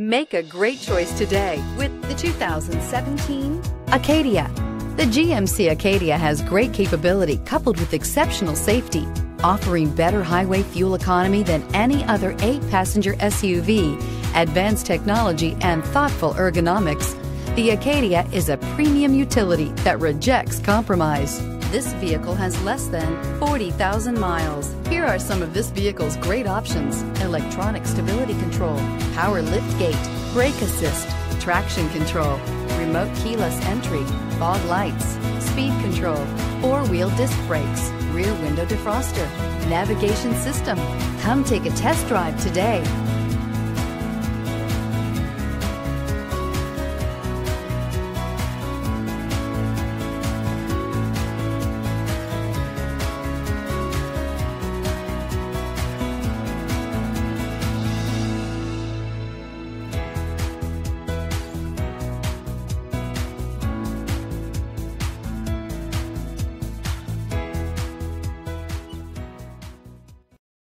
Make a great choice today with the 2017 Acadia. The GMC Acadia has great capability coupled with exceptional safety, offering better highway fuel economy than any other eight passenger SUV, advanced technology, and thoughtful ergonomics. The Acadia is a premium utility that rejects compromise. This vehicle has less than 40,000 miles. Here are some of this vehicle's great options. Electronic stability control, power lift gate, brake assist, traction control, remote keyless entry, fog lights, speed control, four-wheel disc brakes, rear window defroster, navigation system. Come take a test drive today.